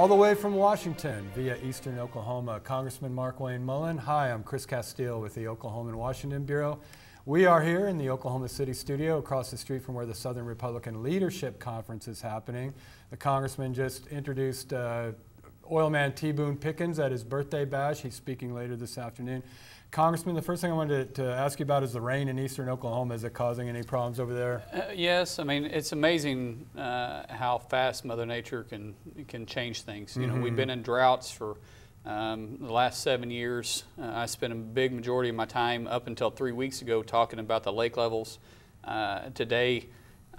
All the way from Washington via Eastern Oklahoma, Congressman Markwayne Mullin. Hi, I'm Chris Casteel with the Oklahoman Washington Bureau. We are here in the Oklahoma City studio across the street from where the Southern Republican Leadership Conference is happening. The congressman just introduced uh, Oilman T. Boone Pickens at his birthday bash. He's speaking later this afternoon. Congressman, the first thing I wanted to, to, ask you about is the rain in eastern Oklahoma. Is it causing any problems over there? Uh, yes, I mean it's amazing uh, how fast Mother Nature can can change things. You mm -hmm. know, we've been in droughts for um, the last seven years. Uh, I spent a big majority of my time up until three weeks ago talking about the lake levels. Uh, today,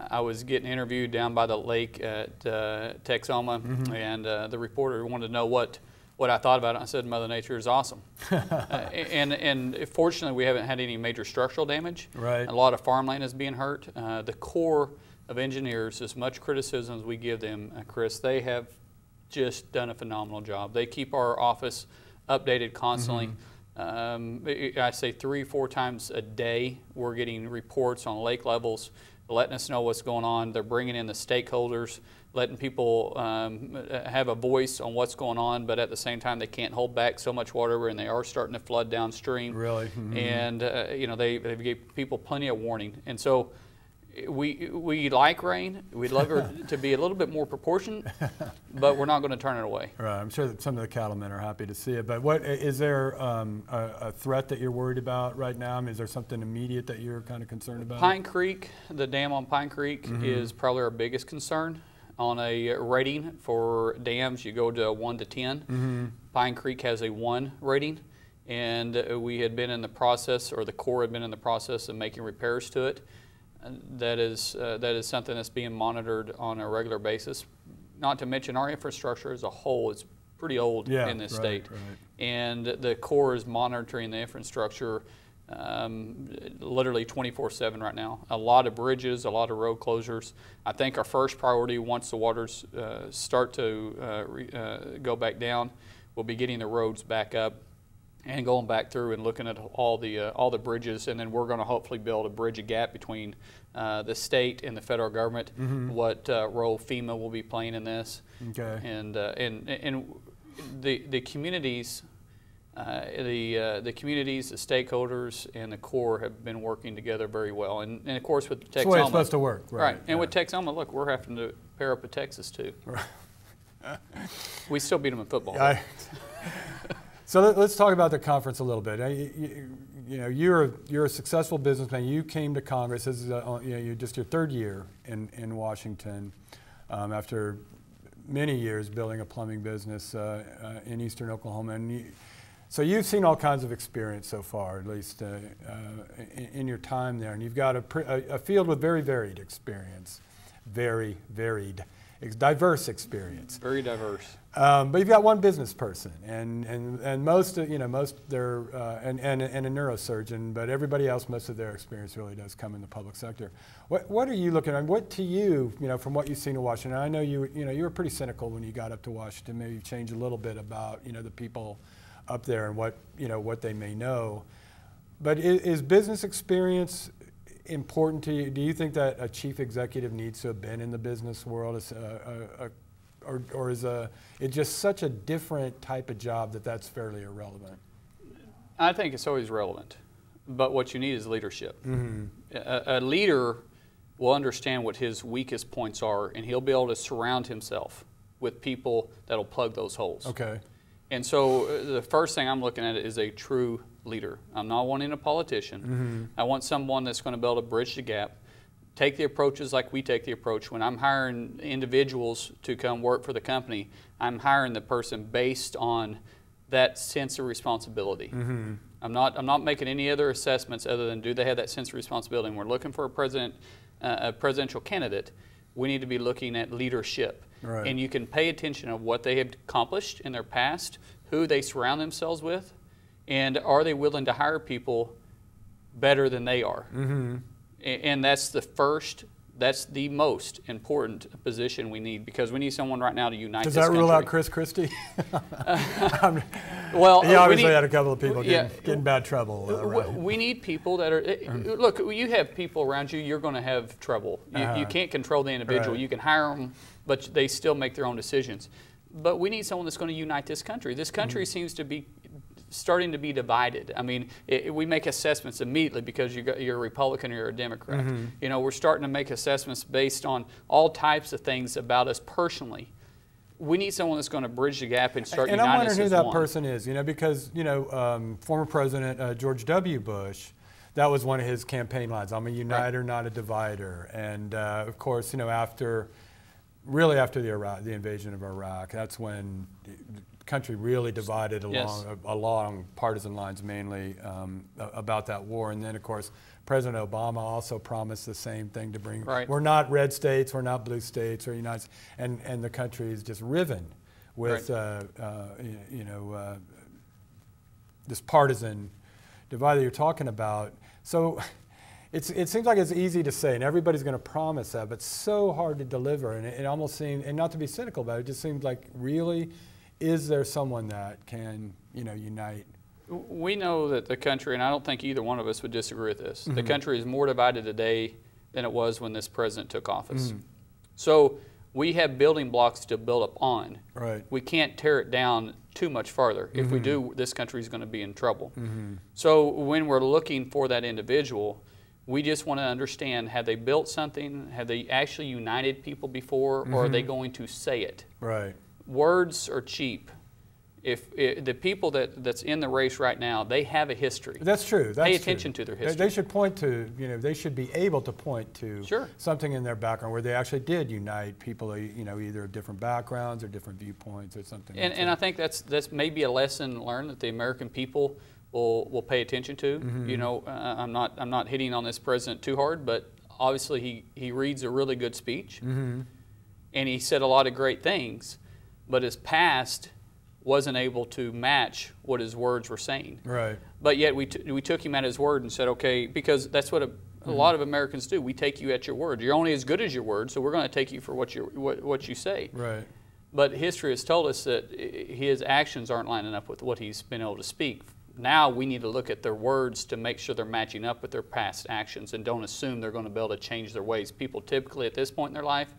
I was getting interviewed down by the lake at uh, Texoma, mm -hmm. and uh, the reporter wanted to know what what I thought about it. I said, Mother Nature is awesome. uh, and, and fortunately, we haven't had any major structural damage. Right. A lot of farmland is being hurt. Uh, the Corps of engineers, as much criticism as we give them, uh, Chris, they have just done a phenomenal job. They keep our office updated constantly. Mm -hmm. um, I say three, four times a day, we're getting reports on lake levels, letting us know what's going on. They're bringing in the stakeholders letting people um, have a voice on what's going on, but at the same time they can't hold back so much water and they are starting to flood downstream. Really? Mm -hmm. And uh, you know they they give people plenty of warning, and so we we like rain. We'd love it to be a little bit more proportioned, but we're not going to turn it away. Right. I'm sure that some of the cattlemen are happy to see it. But what is there um, a, a, threat that you're worried about right now? I mean, is there something immediate that you're kind of concerned about? Pine Creek, the dam on Pine Creek, mm -hmm. is probably our biggest concern on a rating for dams, you go to 1 to 10. Mm -hmm. Pine Creek has a 1 rating, and we had been in the process, or the Corps had been in the process of making repairs to it. That is, uh, that is something that's being monitored on a regular basis. Not to mention our infrastructure as a whole is pretty old yeah, in this right, state. Right. And the Corps is monitoring the infrastructure um, literally 24-7 right now. A lot of bridges, a lot of road closures. I think our first priority once the waters uh, start to uh, re, uh, go back down will be getting the roads back up and going back through and looking at all the uh, all the bridges, and then we're going to hopefully build a bridge a gap between uh, the state and the federal government. Mm -hmm. What uh, role FEMA will be playing in this, okay. and and and the the communities uh, the, uh, the communities, the stakeholders, and the Corps have been working together very well. And, and of course, with Texoma. That's the way it's supposed to work, right? right. And yeah. with Texoma, look, we're having to pair up with Texas, too. Right. we still beat them in football. I, so let, us talk about the conference a little bit. You, you, know, you're, you're a successful businessman. You came to Congress. This is a, you know, you're just your third year in, in Washington um, after many years building a plumbing business uh, uh, in eastern Oklahoma. And you, so you've seen all kinds of experience so far, at least uh, uh, in, in, your time there, and you've got a, a, a, field with very varied experience, very varied, diverse experience. Very diverse. Um, but you've got one business person, and and and most you know most they're uh, and, and and a neurosurgeon, but everybody else, most of their experience really does come in the public sector. What what are you looking at? What to you, you know, from what you've seen in Washington? I know you you know you were pretty cynical when you got up to Washington. Maybe you've changed a little bit about you know the people up there and what you know what they may know. But is, is, business experience important to you? Do you think that a chief executive needs to have been in the business world, as a, a, a, or, or is a, it just such a different type of job that that's fairly irrelevant? I think it's always relevant, but what you need is leadership. Mm -hmm. a, a leader will understand what his weakest points are, and he'll be able to surround himself with people that'll plug those holes. Okay. And so uh, the first thing I'm looking at is a true leader. I'm not wanting a politician. Mm -hmm. I want someone that's going to be able to bridge the gap, take the approaches like we take the approach. When I'm hiring individuals to come work for the company, I'm hiring the person based on that sense of responsibility. Mm -hmm. I'm not I'm not making any other assessments other than do they have that sense of responsibility. And we're looking for a president, uh, a presidential candidate. We need to be looking at leadership. Right. And you can pay attention of what they have accomplished in their past, who they surround themselves with, and are they willing to hire people better than they are? Mm-hmm. And that's the first that's the most important position we need because we need someone right now to unite. Does that country. rule out Chris Christie? well, he obviously need, had a couple of people getting, yeah, getting bad trouble. Uh, right. We need people that are. Mm. Look, you have people around you. You're going to have trouble. You, uh-huh. you can't control the individual. Right. You can hire them, but they still make their own decisions. but we need someone that's going to unite this country. This country seems to be starting to be divided. I mean, it, we make assessments immediately because you you're a Republican or you're a Democrat. You know, we're starting to make assessments based on all types of things about us personally. We need someone that's going to bridge the gap and start and I'm wondering who that one. person is, you know, because you know, um, former President uh, George W. Bush, that was one of his campaign lines. I'm a uniter, not a divider. And uh, of course, you know, after, really after the Iraq, the invasion of Iraq, that's when the country really divided Yes. along along partisan lines, mainly um, about that war. And then, of course, President Obama also promised the same thing to bring. Right. We're not red states, we're not blue states, or United, and and the country is just riven with Right. uh, uh, you, you know uh, this partisan divide that you're talking about. So it's, it seems like it's easy to say, and everybody's going to promise that, but so hard to deliver. And it, it almost seems, and not to be cynical about it, it just seems like really, is there someone that can you know unite? We know that the country, and I don't think either one of us would disagree with this, Mm-hmm. the country is more divided today than it was when this president took office. Mm-hmm. So we have building blocks to build up on. Right. We can't tear it down too much farther. If we Mm-hmm. do, this country is going to be in trouble. So when we're looking for that individual, we just want to understand have they built something? Have they actually united people before? Or are they Mm-hmm. going to say it? Right. Words are cheap. If, i the people that, that's in the race right now, they have a history. That's true. That's Pay true. attention to their They- history. They should point to, you know, they should be able to point to Sure. something in their background where they actually did unite people, you know, either of different backgrounds or different viewpoints or something. And, like and I think that's that's maybe a lesson learned that the American people will will pay attention to. Mm-hmm. You know, uh, I'm not I'm not hitting on this president too hard, but obviously he he reads a really good speech, Mm-hmm. and he said a lot of great things, but his past wasn't able to match what his words were saying. Right. But yet we, t- we took him at his word and said, okay, because that's what a, Mm-hmm. a lot of Americans do. We take you at your word. You're only as good as your word, so we're going to take you for what you what, what you say. Right. But history has told us that his actions aren't lining up with what he's been able to speak. Now we need to look at their words to make sure they're matching up with their past actions and don't assume they're going to be able to change their ways. People typically at this point in their life,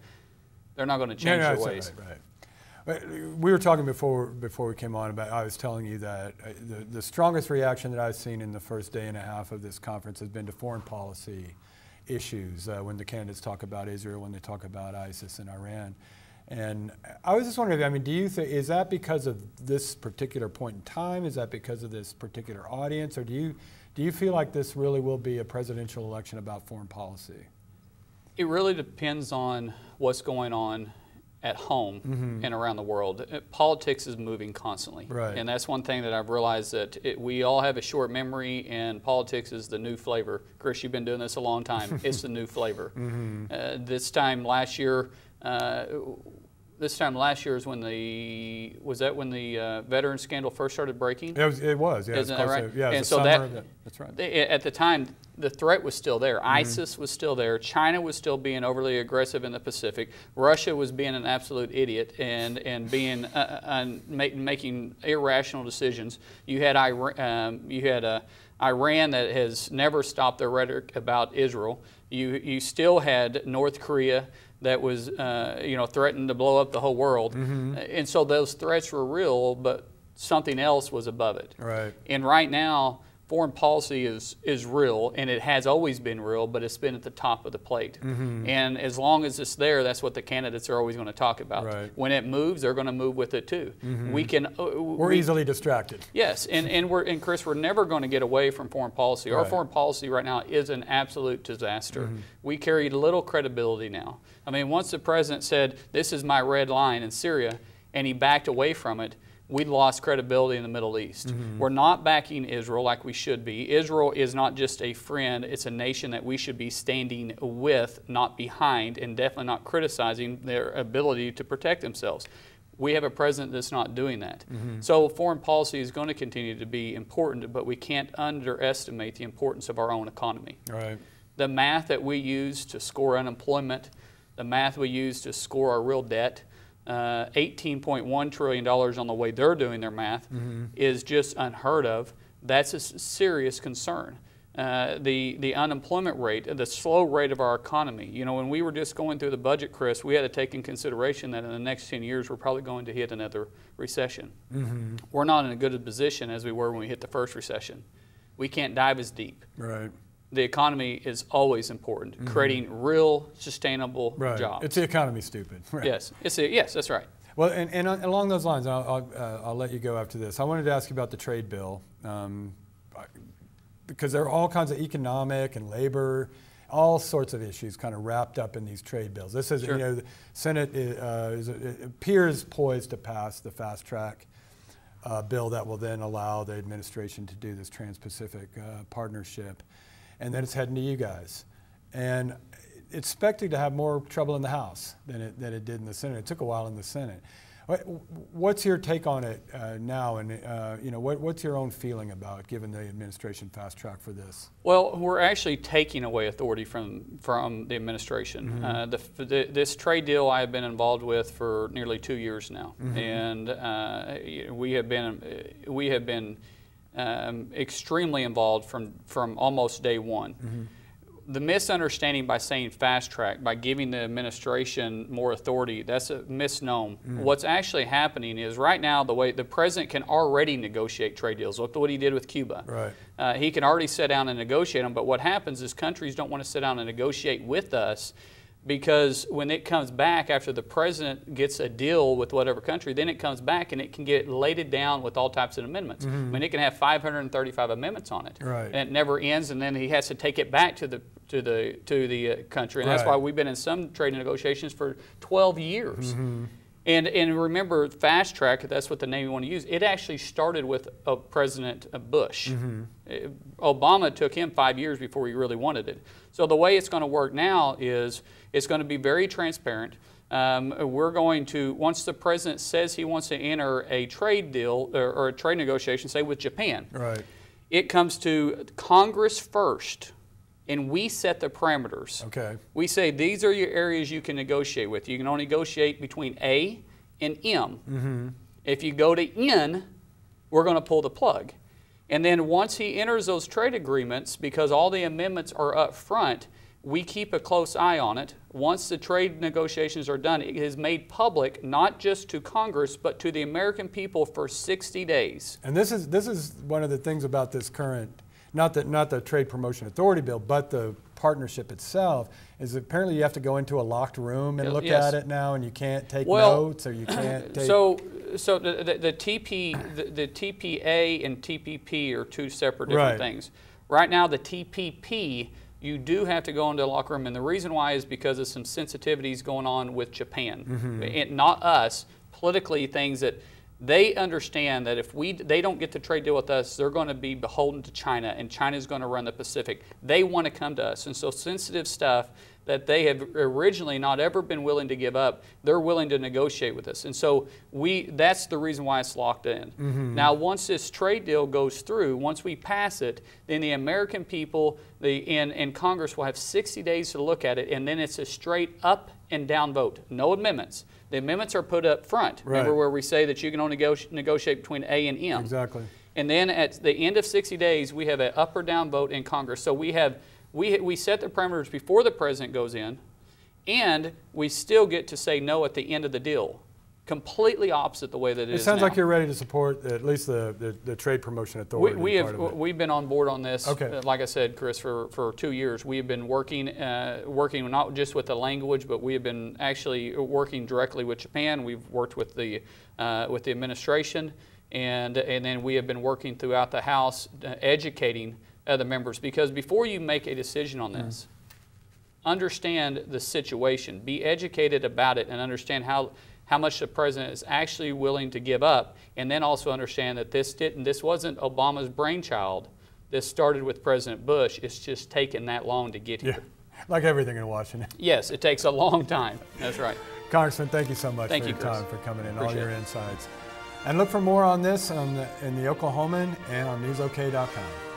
they're not going to change no, their ways. Right, right. We were talking before before we came on about. I was telling you that uh, the, the strongest reaction that I've seen in the first day and a half of this conference has been to foreign policy issues uh, when the candidates talk about Israel, when they talk about ISIS and Iran. And I was just wondering, I mean, do you think, is that because of this particular point in time? Is that because of this particular audience? Or do you, do you feel like this really will be a presidential election about foreign policy? It really depends on what's going on at home and around the world. Uh, Politics is moving constantly. Right. And that's one thing that I've realized that it, we all have a short memory and politics is the new flavor. Chris, you've been doing this a long time. it's the new flavor. Uh, this time last year, uh, this time last year is when the, was that when the uh, veteran scandal first started breaking? It was, it was yeah. Isn't that right? to- yeah, and so that. That's right. they- at the time, the threat was still there. Mm-hmm. ISIS was still there. China was still being overly aggressive in the Pacific. Russia was being an absolute idiot and and being uh, uh, ma- making irrational decisions. You had Iran, um, you had uh, Iran that has never stopped their rhetoric about Israel. You you still had North Korea that was uh, you know threatened to blow up the whole world, Mm-hmm. and so those threats were real, but something else was above it. Right. And right now, foreign policy is, is real, and it has always been real, but it's been at the top of the plate. Mm-hmm. And as long as it's there, that's what the candidates are always going to talk about. Right. Mm-hmm. When it moves, they're going to move with it too. We can. Uh, We're we- easily distracted. Yes, and, and we're and Chris, we're never going to get away from foreign policy. Our Right. foreign policy right now is an absolute disaster. Mm-hmm. We carry little credibility now. I mean, once the president said, "This is my red line in Syria," and he backed away from it, we lost credibility in the Middle East. Mm-hmm. We're not backing Israel like we should be. Israel is not just a friend; it's a nation that we should be standing with, not behind, and definitely not criticizing their ability to protect themselves we have a president that's not doing that. So foreign policy is going to continue to be important, but we can't underestimate the importance of our own economy. Right. The math that we use to score unemployment, the math we use to score our real debt, uh, $18.1 trillion on the way they're doing their math is just unheard of. That's a serious concern. uh, the the unemployment rate, the slow rate of our economy. You know, when we were just going through the budget, Chris, we had to take in consideration that in the next 10 years we're probably going to hit another recession. Mm-hmm. We're not in a good position as we were when we hit the first recession. We can't dive as deep. Right. The economy is always important, creating real sustainable. Right. jobs. It's the economy, stupid. Right. yes, it's a, yes, that's right. Well, and, and uh, along those lines, I'll, I'll, uh, I'll let you go after this. I wanted to ask you about the trade bill, um, because there are all kinds of economic and labor, all sorts of issues kind of wrapped up in these trade bills. This is, Sure. you know, the Senate uh, is, appears poised to pass the fast track uh, bill that will then allow the administration to do this Trans-Pacific uh, partnership, and then it's heading to you guys, and it's expected to have more trouble in the House than it than it did in the Senate. It took a while in the Senate. What's your take on it uh, now, and uh, you know what, what's your own feeling about giving the administration fast track for this? Well, we're actually taking away authority from from the administration. Uh, the, the, this trade deal I have been involved with for nearly two years now, and uh, we have been we have been um, extremely involved from from almost day one. The misunderstanding by saying fast track, by giving the administration more authority, that's a misnomer. What's actually happening is right now the way the president can already negotiate trade deals. Look at what he did with Cuba. Right. Uh, he can already sit down and negotiate them, but what happens is countries don't want to sit down and negotiate with us because when it comes back after the president gets a deal with whatever country, then it comes back and it can get laid down with all types of amendments. I mean, it can have 535 amendments on it, Right. and it never ends, and then he has to take it back to the to the to the uh, country, and that's why we've been in some trade negotiations for 12 years. And, and remember, fast track, that's what the name you want to use. It actually started with uh, President uh, Bush. Uh, Obama took him five years before he really wanted it. So the way it's going to work now is it's going to be very transparent. Um, we're going to, once the president says he wants to enter a trade deal or, or a trade negotiation, say with Japan, Right. it comes to Congress first, and we set the parameters. Okay. We say these are your areas you can negotiate with. You can only negotiate between A and M. Mm-hmm. If you go to N, we're going to pull the plug. And then once he enters those trade agreements, because all the amendments are up front, we keep a close eye on it. Once the trade negotiations are done, it is made public not just to Congress, but to the American people for 60 days. And this is this is one of the things about this current, not the not the Trade Promotion Authority bill, but the partnership itself is apparently you have to go into a locked room and look yes. at it now, and you can't take Well, notes or you can't take. So, so the, the, the TP, the, the TPA and TPP are two separate different Right. things. Right now, the TPP, you do have to go into a locker room, and the reason why is because of some sensitivities going on with Japan, Mm-hmm. and not us. Politically, things that they understand that if we they don't get the trade deal with us, they're going to be beholden to China, and China's going to run the Pacific. They want to come to us, and so sensitive stuff that they have originally not ever been willing to give up, they're willing to negotiate with us. And so we that's the reason why it's locked in. Mm-hmm. Now once this trade deal goes through, once we pass it, then the American people the and, and Congress will have 60 days to look at it and then it's a straight up and down vote. No amendments. The amendments are put up front. Remember where we say that you can only nego- negotiate between A and M. exactly. And then at the end of 60 days, we have an up or down vote in Congress. So we have we, we set the parameters before the president goes in, and we still get to say no at the end of the deal. Completely opposite the way that it It sounds now. like you're ready to support at least the, the, the Trade Promotion Authority. we have of it. we've been on board on this. Okay. uh, like I said, Chris, for, for two years. We have been working uh, working not just with the language, but we have been actually working directly with Japan. We've worked with the uh, with the administration, and and then we have been working throughout the House, uh, educating other members. Because before you make a decision on this, mm. understand the situation, be educated about it, and understand how, how much the president is actually willing to give up, and then also understand that this didn't, this wasn't Obama's brainchild. This started with President Bush. It's just taken that long to get yeah, here. like everything in Washington. Yes, it takes a long time. That's right. Congressman, thank you so much Thank for you, your Chris. time, for coming in, all Appreciate your it. insights. And look for more on this on the, in the Oklahoman and on newsok.com.